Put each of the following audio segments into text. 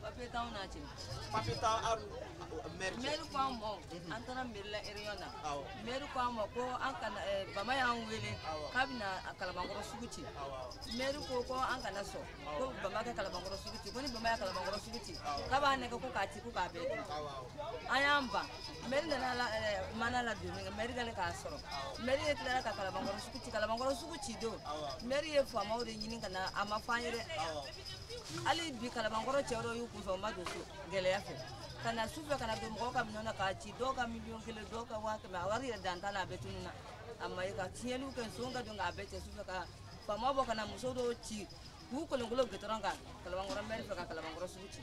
papier t'anw n'a cɛ papier t'aw aw mɛri cɛ mɛri ko an ma an taara mɛri la eriyɔn na mɛri ko an ma ko an kana bama y'an wele k'a bɛna kalabankɔrɔ sugu ci mɛri ko ko an kana sɔn ko bama kɛ kalabankɔrɔ sugu ci ko ni bama ye kalabankɔrɔ sugu ci k'a b'a nɛgɛ ko k'a ci ko k'a bɛɛ dun an y'an ban mɛri nana la mana la don min kɛ mɛri kɛlen k'a sɔrɔ mɛri ye tilara ka kalabankɔrɔ sugu ci kalabankɔrɔ sugu ci don mɛri ye faamaw de ɲini ka na a ma f'an ye dɛ hali bi kalabankɔrɔ cɛ dɔ y'u kunfɛ u ma don so gɛlɛya fɛ ka na su fɛ ka na don mɔgɔw ka minɛn na k'a ci dɔw ka miliyɔn kelen dɔw ka waa kɛmɛ a wari yɛrɛ dan t'a la a bɛ tunun na a ma ye ka tiɲɛliw kɛ nson ka don k'a bɛɛ cɛ su fɛ ka faama bɔ ka na muso dɔw ci k'u kolonkolo gitɔrɔn kan kalabankɔrɔ mɛri fɛ ka kalabankɔrɔ sugu ci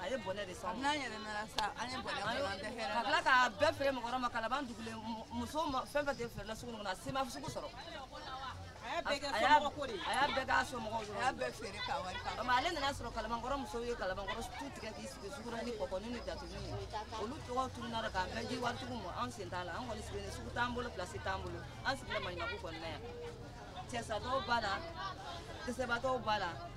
a ye bɔnɛ de san n'an yɛlɛmɛra sa an ye bɔnɛ kɔnɔ an tɛ hɛrɛ ka tila k'a bɛɛ feere mɔgɔ wɛrɛ ma kalaban dugulen muso fɛn fɛn tɛ feerela sugu kɔnɔ a se ma sugu sɔrɔ a y'a bɛɛ kɛ somɔgɔ ko de ye a y'a bɛɛ k'a somɔgɔw dɔrɔn a y'a bɛɛ feere k'a wari k'a ma ale nana sɔrɔ kalabankɔrɔ musow ye kalabankɔrɔ tu tigɛ k'i sigi sugura ni kɔkɔni ni datugu ye olu tɔgɔ tununa la k'a bɛɛ di waritigiw ma an sen t'a la an kɔni sigilen sugu t'an bolo pilasi t'an bolo an sigilen maɲumaku kɔni na yan cɛsatɔw b'a la dɛsɛbatɔw b'a la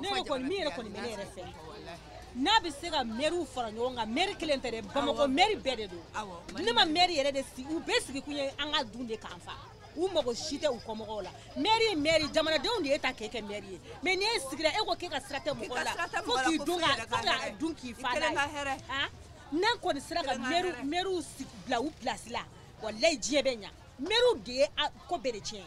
ne yɛrɛ kɔni min yɛrɛ kɔni bɛ ne yɛrɛ fɛ n'a bɛ se ka mɛriw fara ɲɔgɔn kan mɛri kelen tɛ dɛ bamakɔ mɛri bɛɛ de don ne ma mɛri yɛrɛ de sigi u bɛɛ sigi kun ye an ka dun de k'an fa u mago si tɛ u kɔmɔgɔw la mɛri ye mɛri jamanadenw de ye ta k'e kɛ mɛri ye mɛ n'e sigira e ko k'e ka sira tɛ mɔgɔ la fo k'i dun ka fo ka dun k'i fa n'a ye n'an kɔni sera ka mɛriw mɛriw bila u pilasi la walayi diɲɛ bɛ ɲa mɛriw de ye ko bɛɛ de tiɲɛ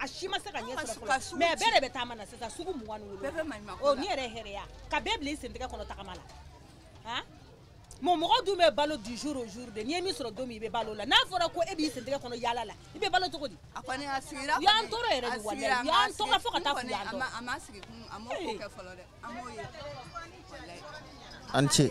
a si ma se ka ɲɛ sɔrɔ fɔlɔ mais bɛɛ de bɛ taama na sisan sugu mugan ni wolonwula o ni yɛrɛ hɛrɛya ka bɛɛ bila i sentɛgɛ kɔnɔ tagama la han mɔ mɔgɔ dun bɛ balo du jour au jour de n'i ye min sɔrɔ don min i bɛ balo la n'a fɔra ko e b'i sentɛgɛ kɔnɔ yaala la i bɛ balo cogo di a kɔni a sigira u y'an tɔɔrɔ yɛrɛ de walayi u y'an tɔɔrɔ fo ka taa f'u y'an tɔɔrɔ a ma sigi kun a m'o ko kɛ fɔlɔ dɛ an m'o ye walayi an ce